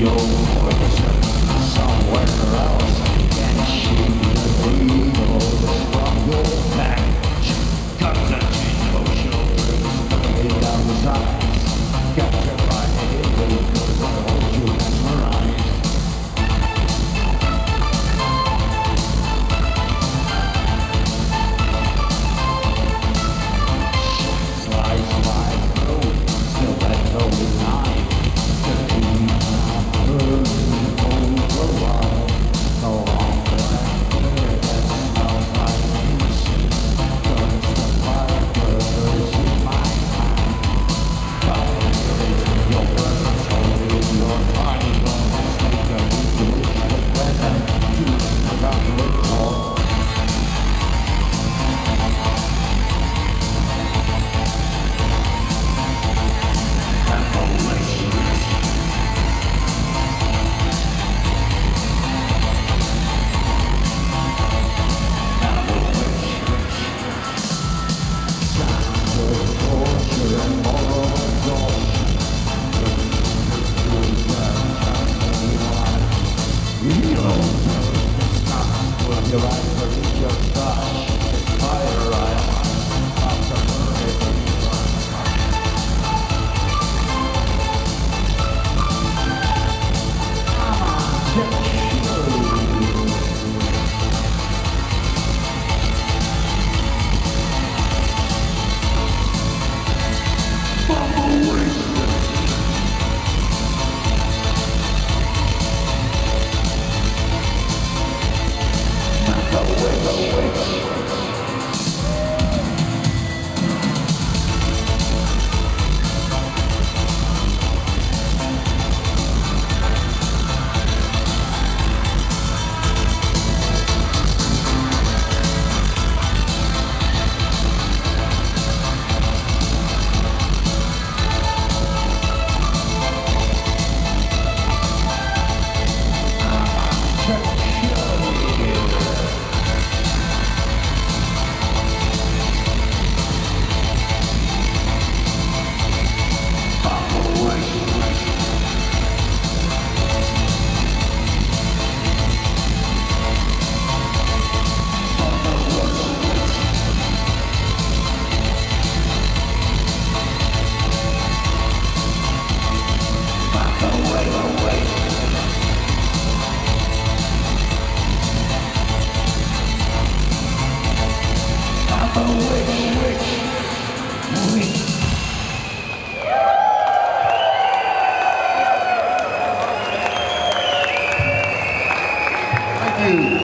your fortune somewhere else. Thank you. Weak. Weak.